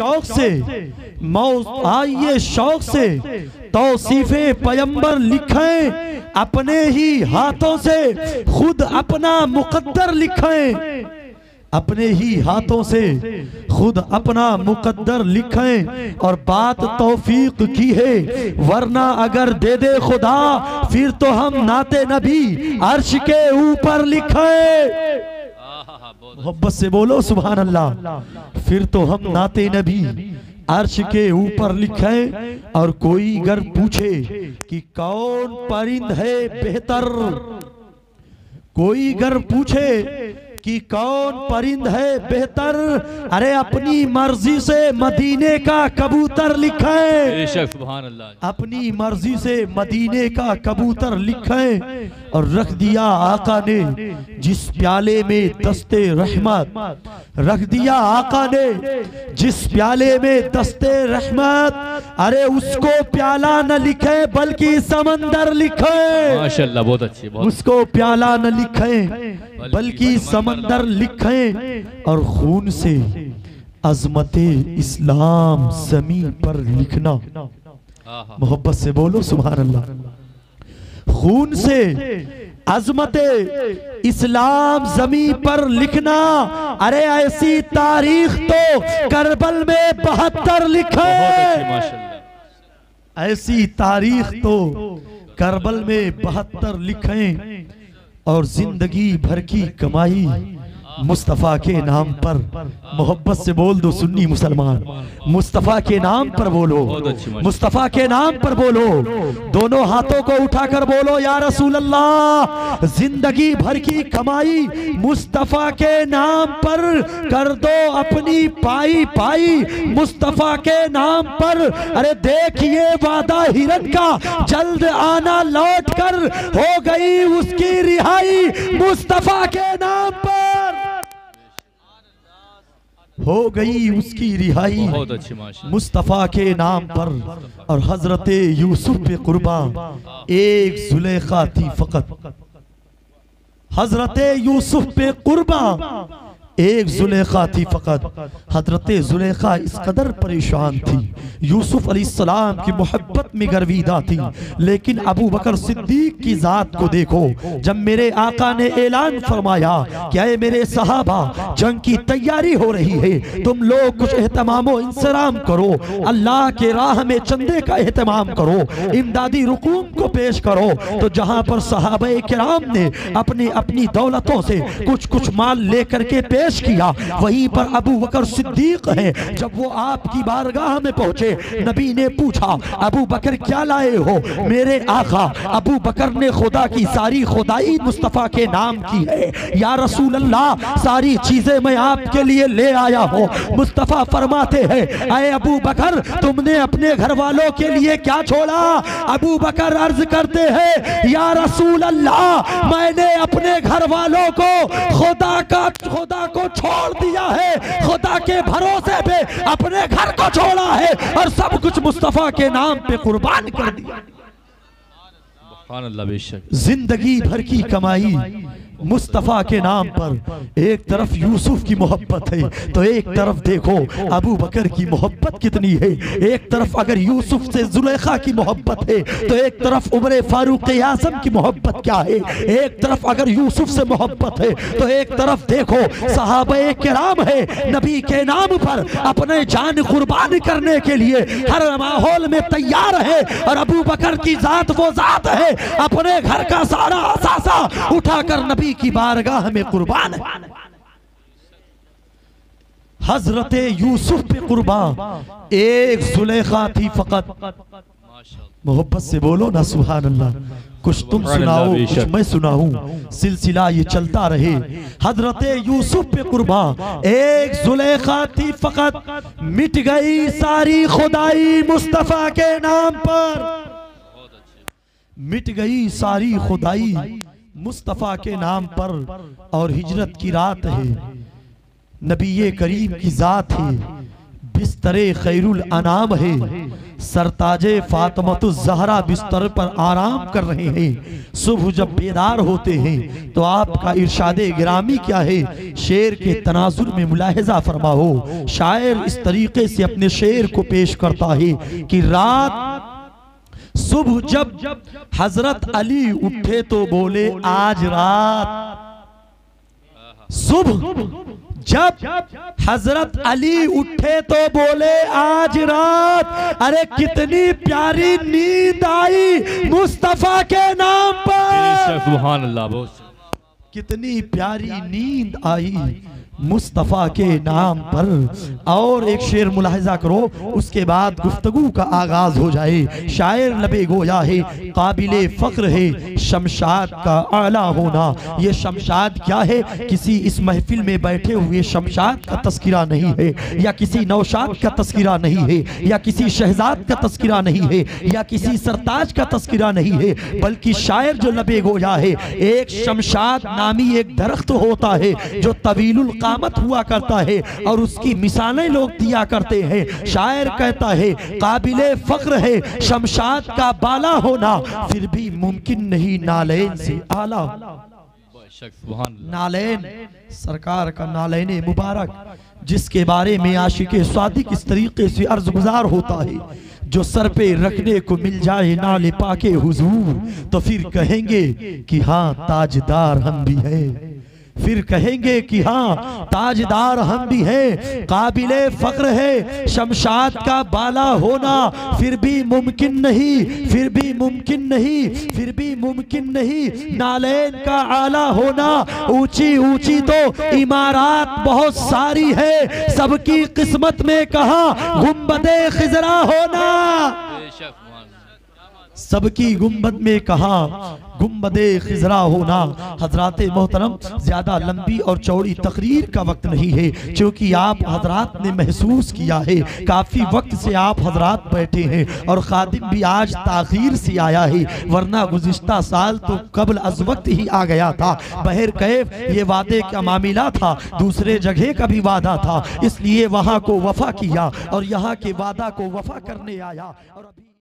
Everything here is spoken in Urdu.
چوک سے موت آئیے شوق سے توصیف پیمبر لکھیں، اپنے ہی ہاتھوں سے خود اپنا مقدر لکھیں۔ اپنے ہی ہاتھوں سے خود اپنا مقدر لکھیں اور بات توفیق کی ہے۔ ورنہ اگر دے دے خدا، پھر تو ہم نعت نبی عرش کے اوپر لکھیں۔ محبت سے بولو، سبحان اللہ۔ پھر تو ہم ناتے نبی، عرش کے اوپر لکھیں اور کوئی گر پوچھے کہ کون پرند ہے بہتر، کوئی گر پوچھے کہ کون پرند ہے بہتر؟ ارے اپنی مرضی سے مدینے کا کبوتر اللہ۔ اپنی مرضی سے مدینے کا کبوتر لکھیں۔ اور رکھ دیا آقا نے جس پیالے میں دست رحمت۔ رکھ دیا آقا نے جس پیالے میں دست رحمت۔ ارے اس کو پیالہ نہ لکھے بلکہ سمندر لکھیں۔ ماشاءاللہ بہت اچھی اس کو پیالہ نہ لکھیں بلکہ سمندر۔ لکھیں اور خون سے عظمت اسلام زمین پر لکھنا۔ محبت سے بولو سبحان اللہ۔ خون سے عظمت اسلام زمین پر لکھنا۔ ارے ایسی تاریخ تو کربل میں بہتر لکھے ماشاءاللہ۔ ایسی تاریخ تو کربل میں بہتر لکھیں۔ اور زندگی بھر کی کمائی مصطفیٰ کے نام پر محبت سے بول دو سنی مسلمان۔ مصطفیٰ کے نام پر بولو۔ مصطفیٰ کے نام پر بولو۔ دونوں ہاتھوں کو اٹھا کر بولو، یا رسول اللہ، زندگی بھر کی کمائی مصطفیٰ کے نام پر کر دو، اپنی پائی پائی۔ مصطفیٰ کے نام پر، ارے دیکھئے وعدہ ہرن کا جلد آنا لوٹ کر ہو گئی اس کی رہائی۔ مصطفیٰ کے نام پر۔ ہو گئی اس کی رہائی مصطفیٰ کے نام پر اور حضرت یوسف پہ قربان۔ ایک زلیخہ تھی فقط۔ حضرت یوسف پہ قربان۔ ایک زلیخہ تھی فقط۔ حضرت زلیخہ اس قدر پریشان تھی۔ یوسف علیہ السلام کی محبت میں گرویدہ تھی۔ لیکن ابو بکر صدیق کی ذات کو دیکھو۔ جب میرے آقا نے اعلان فرمایا کہ اے میرے صحابہ، جنگ کی تیاری ہو رہی ہے، تم لوگ کچھ اہتمام و انسرام کرو۔ اللہ کے راہ میں چندے کا اہتمام کرو۔ امدادی رقوم کو پیش کرو۔ تو جہاں پر صحابہ کرام نے اپنی اپنی دولتوں سے کچھ کچھ مال لے کر کے پیش پیش کیا، وہیں پر ابو بکر صدیق ہیں جب وہ آپ کی بارگاہ میں پہنچے، نبی نے پوچھا، ابو بکر کیا لائے ہو؟ میرے آقا، ابو بکر نے خدا کی ساری خدائی مصطفیٰ کے نام کی ہے۔ یا رسول اللہ، ساری چیزیں میں آپ کے لیے لے آیا ہوں۔ مصطفیٰ فرماتے ہیں، اے ابو بکر، تم نے اپنے گھر والوں کے لیے کیا چھوڑا؟ ابو بکر عرض کرتے ہیں، یا رسول اللہ، میں نے اپنے گھر والوں کو خدا کا، خدا چھوڑ دیا ہے۔ خدا کے بھروسے پہ اپنے گھر کو چھوڑا ہے اور سب کچھ مصطفیٰ کے نام پہ قربان کر دیا۔ زندگی بھر کی کمائی مصطفیٰ کے نام پر ایک طرف یوسف کی محبت ہے، تو ایک طرف دیکھو ابو بکر کی محبت کتنی ہے۔ ایک طرف اگر یوسف سے زلیخہ کی محبت ہے، تو ایک طرف عمر فاروق اعظم کی محبت کیا ہے۔ ایک طرف اگر یوسف سے محبت ہے، تو ایک طرف دیکھو صحابہ کرام ہے۔ نبی کے نام پر اپنے جان قربان کرنے کے لیے ہر ماحول میں تیار ہے، اور ابو بکر کی ذات وہ ذات ہے۔ اپنے گھر کا سارا اثاثہ اٹھا کر نبی کی بارگاہ میں قربان ہے۔ حضرت یوسف پہ قربان ایک زلیخہ تھی فقط۔ محبت سے بولو نا سبحان اللہ۔ کچھ تم سناؤ بے کچھ۔ میں سناؤں۔ سلسلہ یہ چلتا رہے۔ حضرت یوسف پہ قربان ایک زلیخہ تھی فقط۔ مٹ گئی ساری خدائی مصطفیٰ کے نام پر۔ مٹ گئی ساری خدائی۔ مصطفیٰ کے نام پر اور ہجرت کی رات ہے۔ نبی کریم کی ذات ہے۔ بستر خیر الانام ہے سرتاج فاطمت الزہرہ بستر پر آرام کر رہے ہیں۔ صبح جب بیدار ہوتے ہیں تو آپ کا ارشاد گرامی کیا ہے؟ شیر کے تناظر میں ملاحظہ فرماؤ۔ شاعر اس طریقے سے اپنے شیر کو پیش کرتا ہے کہ رات صبح جب حضرت علی اٹھے تو بولے آج رات۔ صبح جب حضرت علی اٹھے تو بولے آج رات۔ ارے کتنی پیاری نیند آئی مصطفیٰ کے نام پر۔ شک سبحان اللہ بہت کتنی پیاری نیند آئی۔ مصطفیٰ کے نام پر اور ایک شعر ملاحظہ کرو، اس کے بعد گفتگو کا آغاز ہو جائے۔ شاعر لبے گویا ہے، قابل فخر ہے، شمشاد کا اعلیٰ ہونا۔ یہ شمشاد کیا ہے؟ کسی اس محفل میں بیٹھے ہوئے شمشاد کا تذکرہ نہیں ہے، یا کسی نوشاد کا تذکرہ نہیں ہے، یا کسی شہزاد کا تذکرہ نہیں ہے، یا کسی سرتاج کا تذکرہ نہیں ہے، بلکہ شاعر جو لبے گویا ہے، ایک شمشاد نامی ایک درخت ہوتا ہے، جو طویل القامت ہوا کرتا ہے اور اس کی مثالیں لوگ دیا کرتے ہیں۔ شاعر کہتا ہے، قابل فخر ہے، شمشاد کا بالا ہونا پھر بھی ممکن نہیں، نالین سے آلہ نالین، سرکار کا نالین مبارک، جس کے بارے میں عاشق صادق اس طریقے سے عرض گزار ہوتا ہے، جو سر پہ رکھنے کو مل جائے نال پاک حضور، تو پھر کہیں گے کہ ہاں تاجدار ہم بھی ہیں۔ پھر کہیں گے کہ ہاں تاجدار ہم بھی ہیں، قابل فقر ہے، شمشاد کا بالا ہونا پھر بھی ممکن نہیں، پھر بھی ممکن نہیں، پھر بھی ممکن نہیں۔ نالین کا آلہ ہونا، اونچی اونچی تو عمارات بہت ساری ہے سب کی قسمت میں کہاں، گنبد خزرہ ہونا بے شک سبحان اللہ سب کی گنبد میں کہاں؟ گنبد خزرہ ہونا۔ حضرات محترم، زیادہ لمبی اور چوڑی تقریر کا وقت نہیں ہے، چونکہ آپ حضرات نے محسوس کیا ہے۔ کافی وقت سے آپ حضرات بیٹھے ہیں اور خادم بھی آج تاخیر سے آیا ہے۔ ورنہ گزشتہ سال تو قبل از وقت ہی آ گیا تھا۔ بہر کیف، یہ وعدے کا معاملہ تھا، دوسرے جگہ کا بھی وعدہ تھا۔ اس لیے وہاں کو وفا کیا اور یہاں کے وعدہ کو وفا کرنے آیا اور ابھی